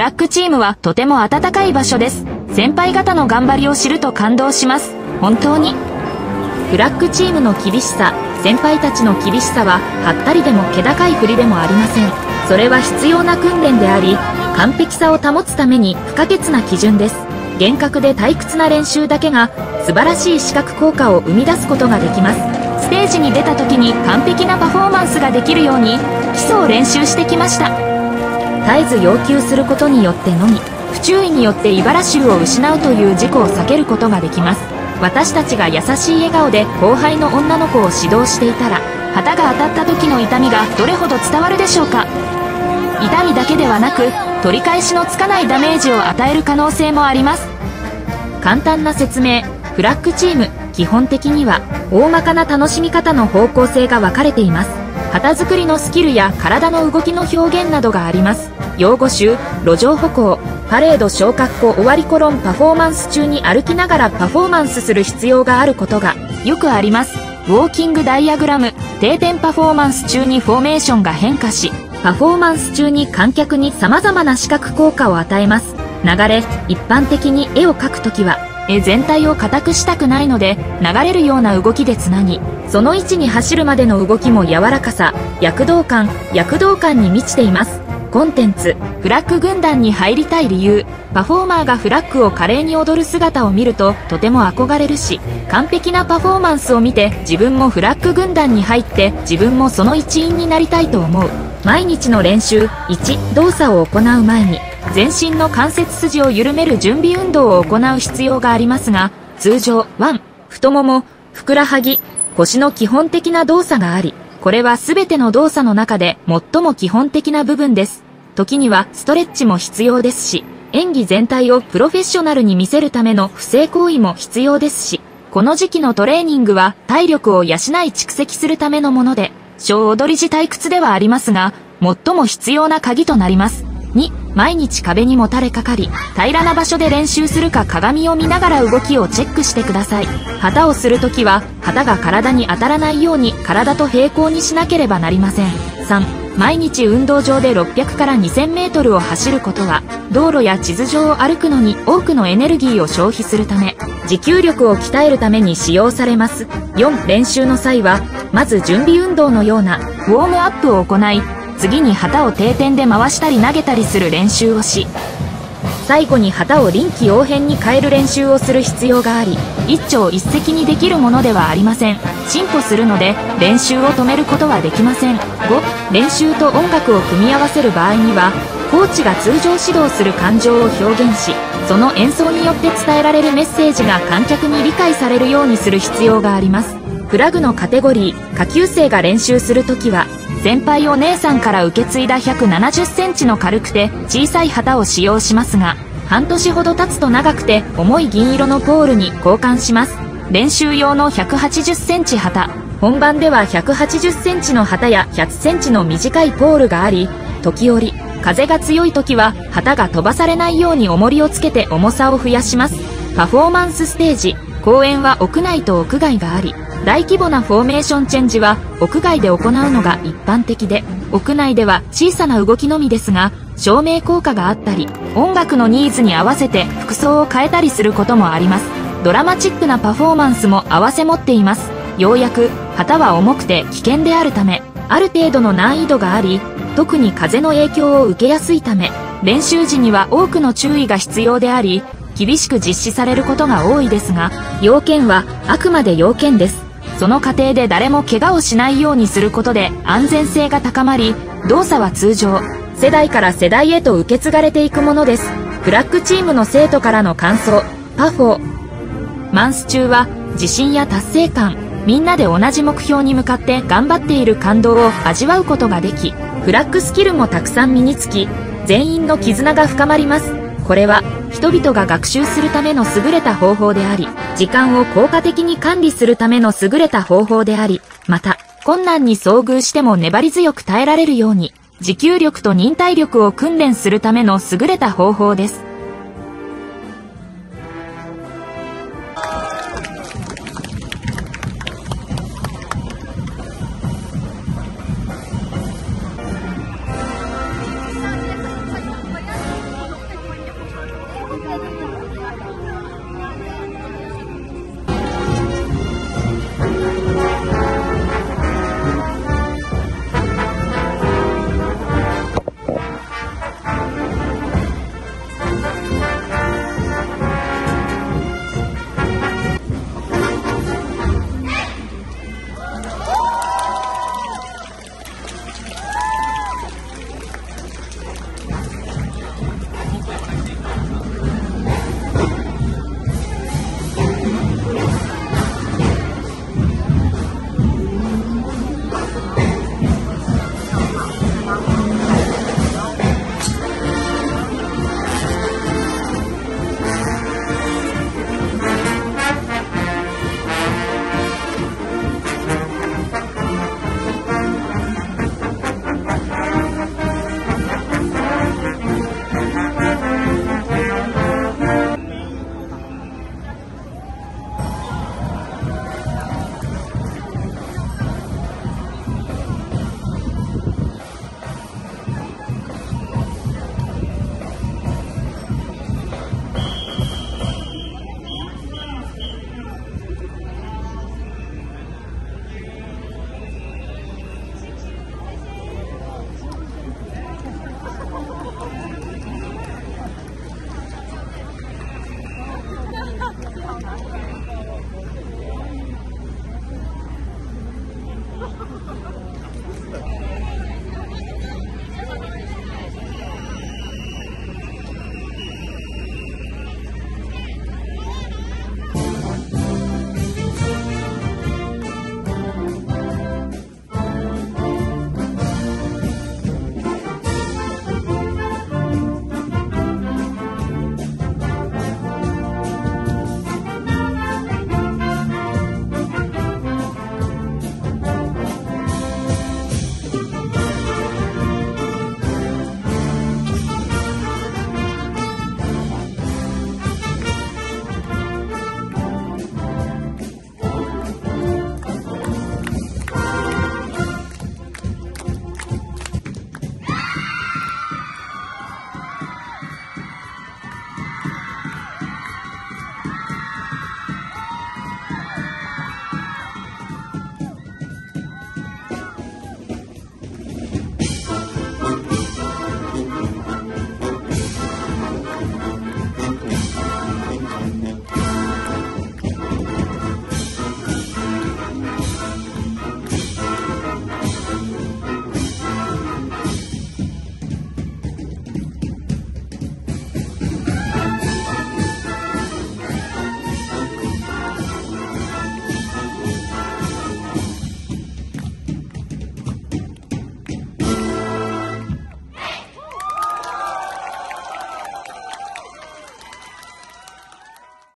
ラックチームはとても温かい場所です。先輩方の頑張りを知ると感動します。本当に。フラッグチームの厳しさ、先輩たちの厳しさは、はったりでも気高い振りでもありません。それは必要な訓練であり、完璧さを保つために不可欠な基準です。厳格で退屈な練習だけが、素晴らしい視覚効果を生み出すことができます。ステージに出た時に完璧なパフォーマンスができるように、基礎を練習してきました。絶えず要求することによってのみ、不注意によって茨臭を失うという事故を避けることができます。私たちが優しい笑顔で後輩の女の子を指導していたら旗が当たった時の痛みがどれほど伝わるでしょうか。痛みだけではなく取り返しのつかないダメージを与える可能性もあります。簡単な説明フラッグチーム基本的には大まかな楽しみ方の方向性が分かれています。旗作りのスキルや体の動きの表現などがあります。用語集路上歩行パレード小格好終わりコロンパフォーマンス中に歩きながらパフォーマンスする必要があることがよくあります。ウォーキングダイアグラム定点パフォーマンス中にフォーメーションが変化しパフォーマンス中に観客に様々な視覚効果を与えます。流れ一般的に絵を描くときは絵全体を硬くしたくないので流れるような動きでつなぎその位置に走るまでの動きも柔らかさ躍動感躍動感に満ちています。コンテンツフラッグ軍団に入りたい理由パフォーマーがフラッグを華麗に踊る姿を見るととても憧れるし完璧なパフォーマンスを見て自分もフラッグ軍団に入って自分もその一員になりたいと思う。毎日の練習1動作を行う前に全身の関節筋を緩める準備運動を行う必要がありますが通常1太ももふくらはぎ腰の基本的な動作がありこれは全ての動作の中で最も基本的な部分です。時にはストレッチも必要ですし、演技全体をプロフェッショナルに見せるための不正行為も必要ですし、この時期のトレーニングは体力を養い蓄積するためのもので、小踊り時退屈ではありますが、最も必要な鍵となります。2、毎日壁にもたれかかり、平らな場所で練習するか鏡を見ながら動きをチェックしてください。旗をするときは、旗が体に当たらないように体と平行にしなければなりません。3、毎日運動場で600から2000メートルを走ることは、道路や地図上を歩くのに多くのエネルギーを消費するため、持久力を鍛えるために使用されます。4、練習の際は、まず準備運動のようなウォームアップを行い、次に旗を定点で回したり投げたりする練習をし最後に旗を臨機応変に変える練習をする必要があり一朝一夕にできるものではありません。進歩するので練習を止めることはできません。5練習と音楽を組み合わせる場合にはコーチが通常指導する感情を表現しその演奏によって伝えられるメッセージが観客に理解されるようにする必要があります。フラグのカテゴリー下級生が練習するときは先輩お姉さんから受け継いだ170センチの軽くて小さい旗を使用しますが、半年ほど経つと長くて重い銀色のポールに交換します。練習用の180センチ旗。本番では180センチの旗や100センチの短いポールがあり、時折、風が強い時は旗が飛ばされないように重りをつけて重さを増やします。パフォーマンスステージ。公演は屋内と屋外があり、大規模なフォーメーションチェンジは屋外で行うのが一般的で、屋内では小さな動きのみですが、照明効果があったり、音楽のニーズに合わせて服装を変えたりすることもあります。ドラマチックなパフォーマンスも合わせ持っています。ようやく、旗は重くて危険であるため、ある程度の難易度があり、特に風の影響を受けやすいため、練習時には多くの注意が必要であり、厳しく実施されることが多いですが、要件はあくまで要件です。その過程で誰も怪我をしないようにすることで安全性が高まり動作は通常。世代から世代へと受け継がれていくものです。フラッグチームの生徒からの感想。パフォー。マンス中は自信や達成感。みんなで同じ目標に向かって頑張っている感動を味わうことができフラッグスキルもたくさん身につき全員の絆が深まります。これは人々が学習するための優れた方法であり、時間を効果的に管理するための優れた方法であり、また、困難に遭遇しても粘り強く耐えられるように、持久力と忍耐力を訓練するための優れた方法です。